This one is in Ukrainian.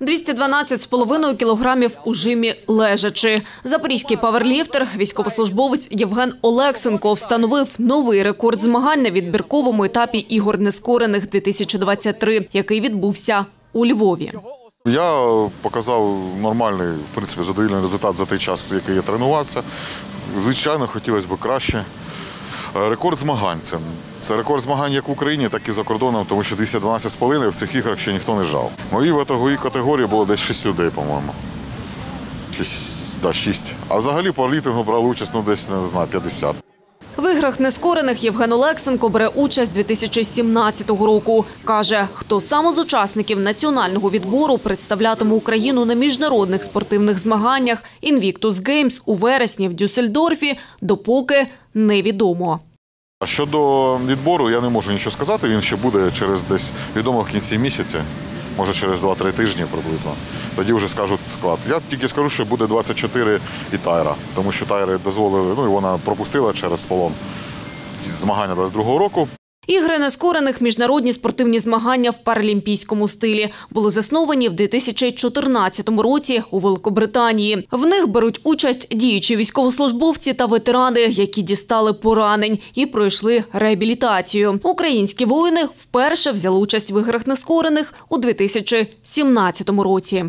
212,5 кілограмів у жимі лежачи. Запорізький паверліфтер, військовослужбовець Євген Олексенко встановив новий рекорд змагань на відбірковому етапі ігор нескорених 2023, який відбувся у Львові. Я показав нормальний, в принципі, задовільний результат за той час, який я тренувався. Звичайно, хотілося б краще. Рекорд змагань це, це рекорд змагань як в Україні, так і за кордоном, тому що 212,5 в цих іграх ще ніхто не жав. В моїй категорії було десь 6 людей, по-моєму. Да, 6. А взагалі по літингу брали участь ну, десь, не знаю, 50. В іграх нескорених Євген Олексенко бере участь 2017 року. Каже, хто саме з учасників національного відбору представлятиме Україну на міжнародних спортивних змаганнях Invictus Games у вересні в Дюссельдорфі, допоки невідомо. Щодо відбору, я не можу нічого сказати. Він ще буде через десь відомо в кінці місяця, може через 2-3 тижні приблизно. Тоді вже скажуть склад. Я тільки скажу, що буде 24 і Тайра, тому що Тайри дозволили, ну і вона пропустила через полон змагання 22-го року. Ігри нескорених міжнародні спортивні змагання в паралімпійському стилі були засновані в 2014 році у Великобританії. В них беруть участь діючі військовослужбовці та ветерани, які дістали поранень і пройшли реабілітацію. Українські воїни вперше взяли участь в іграх нескорених у 2017 році.